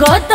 गो